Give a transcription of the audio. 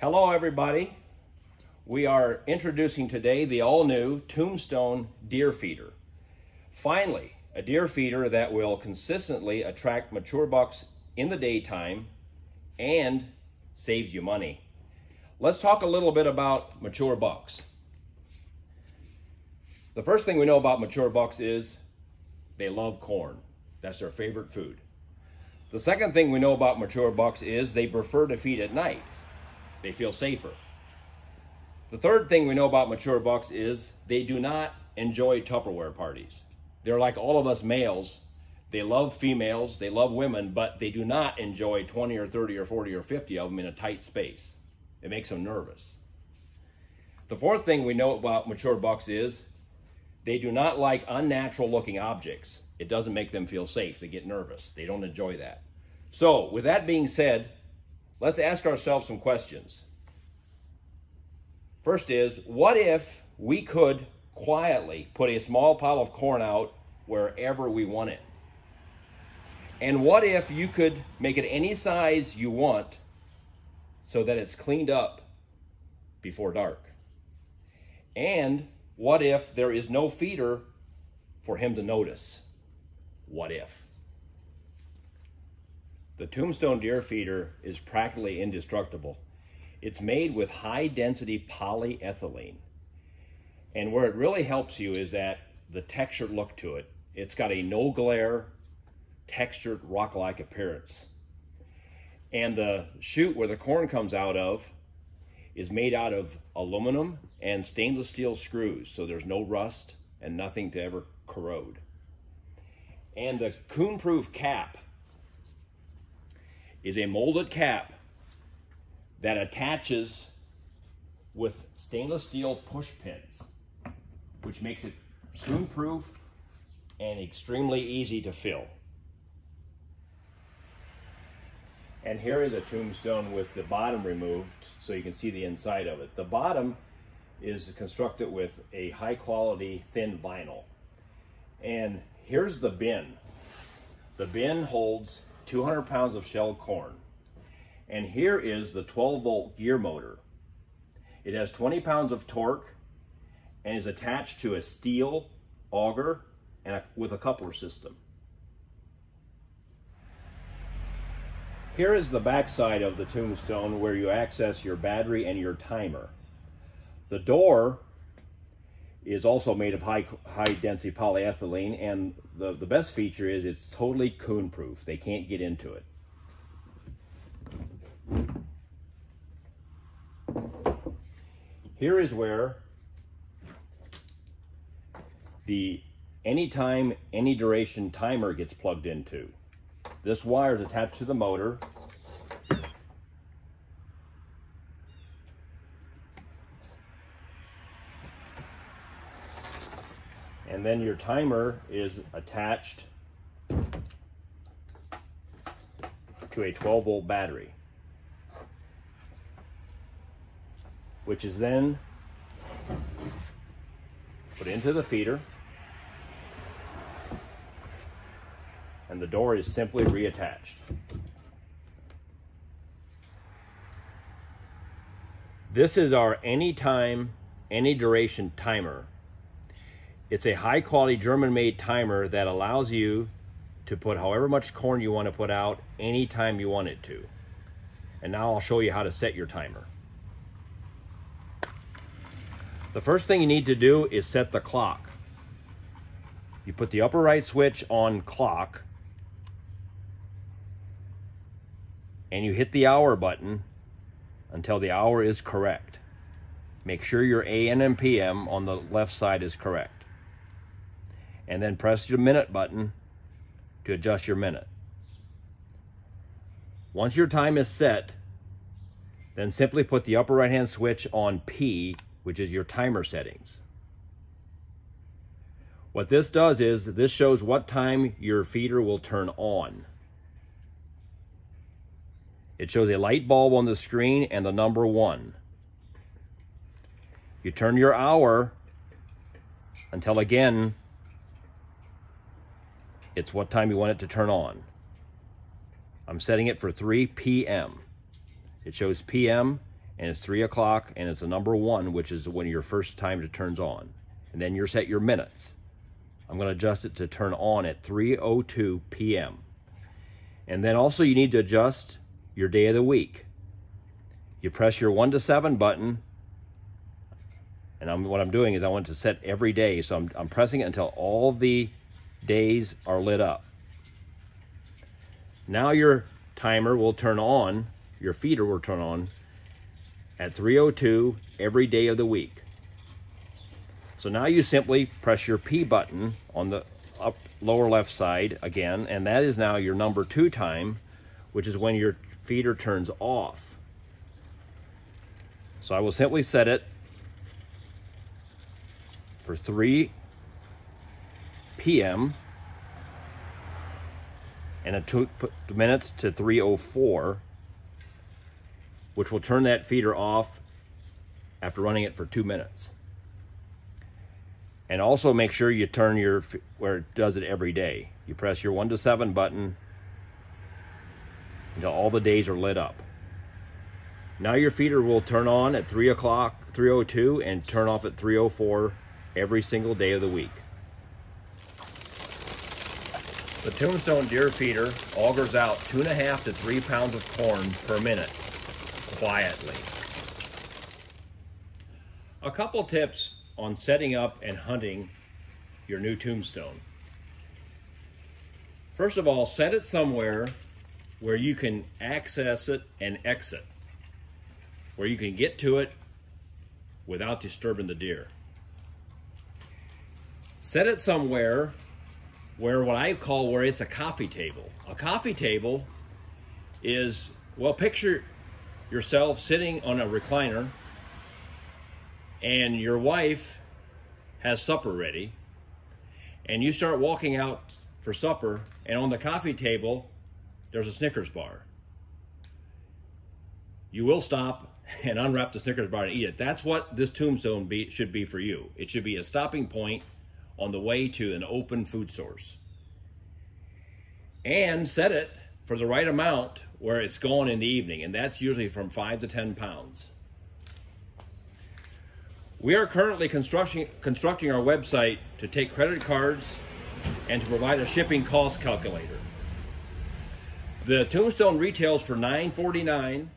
Hello, everybody. We are introducing today the all new Tombstone Deer Feeder. Finally, a deer feeder that will consistently attract mature bucks in the daytime and saves you money. Let's talk a little bit about mature bucks. The first thing we know about mature bucks is they love corn. That's their favorite food. The second thing we know about mature bucks is they prefer to feed at night. They feel safer. The third thing we know about mature bucks is they do not enjoy Tupperware parties. They're like all of us males. They love females, they love women, but they do not enjoy 20 or 30 or 40 or 50 of them in a tight space. It makes them nervous. The fourth thing we know about mature bucks is they do not like unnatural looking objects. It doesn't make them feel safe. They get nervous. They don't enjoy that. So, with that being said, let's ask ourselves some questions. First is, what if we could quietly put a small pile of corn out wherever we want it? And what if you could make it any size you want so that it's cleaned up before dark? And what if there is no feeder for him to notice? What if? The Tombstone Deer Feeder is practically indestructible. It's made with high density polyethylene. And where it really helps you is that the textured look to it. It's got a no glare, textured rock-like appearance. And the chute where the corn comes out of is made out of aluminum and stainless steel screws, so there's no rust and nothing to ever corrode. And the coon-proof cap is a molded cap that attaches with stainless steel push pins, which makes it coon-proof and extremely easy to fill. And here is a tombstone with the bottom removed so you can see the inside of it. The bottom is constructed with a high quality thin vinyl. And here's the bin. The bin holds 200 pounds of shelled corn. And here is the 12 volt gear motor. It has 20 pounds of torque and is attached to a steel auger and a, with a coupler system. Here is the backside of the tombstone where you access your battery and your timer. The door is also made of high, high density polyethylene and the, the best feature is it's totally coon proof. They can't get into it. Here is where the anytime, any duration timer gets plugged into. This wire is attached to the motor. And then your timer is attached to a 12 volt battery, which is then put into the feeder. and the door is simply reattached. This is our anytime, any duration timer. It's a high quality German made timer that allows you to put however much corn you want to put out anytime you want it to. And now I'll show you how to set your timer. The first thing you need to do is set the clock. You put the upper right switch on clock and you hit the hour button until the hour is correct. Make sure your AM and PM on the left side is correct. And then press your minute button to adjust your minute. Once your time is set, then simply put the upper right hand switch on P, which is your timer settings. What this does is this shows what time your feeder will turn on. It shows a light bulb on the screen and the number one. You turn your hour until again, it's what time you want it to turn on. I'm setting it for 3 p.m. It shows p.m. and it's 3 o'clock, and it's the number 1, which is when your first time it turns on. And then you're set your minutes. I'm going to adjust it to turn on at 3.02 p.m. And then also you need to adjust your day of the week. You press your 1 to 7 button, and I'm, what I'm doing is I want to set every day. So I'm, I'm pressing it until all the days are lit up. Now your timer will turn on, your feeder will turn on at 3.02 every day of the week. So now you simply press your P button on the up lower left side again, and that is now your number two time, which is when your feeder turns off. So I will simply set it for 3 p.m. and it took minutes to 304 which will turn that feeder off after running it for two minutes. And also make sure you turn your, where it does it every day. You press your one to seven button until all the days are lit up. Now your feeder will turn on at 3 o'clock, 3.02, and turn off at 3.04 every single day of the week. The Tombstone Deer Feeder augers out two and a half to three pounds of corn per minute quietly. A couple tips on setting up and hunting your new tombstone. First of all, set it somewhere where you can access it and exit, where you can get to it without disturbing the deer. Set it somewhere where what I call where it's a coffee table. A coffee table is, well, picture yourself sitting on a recliner and your wife has supper ready and you start walking out for supper and on the coffee table there's a Snickers bar. You will stop and unwrap the Snickers bar and eat it. That's what this tombstone be, should be for you. It should be a stopping point on the way to an open food source. And set it for the right amount where it's gone in the evening, and that's usually from 5 to 10 pounds. We are currently constructing, constructing our website to take credit cards and to provide a shipping cost calculator. The Tombstone retails for $9.49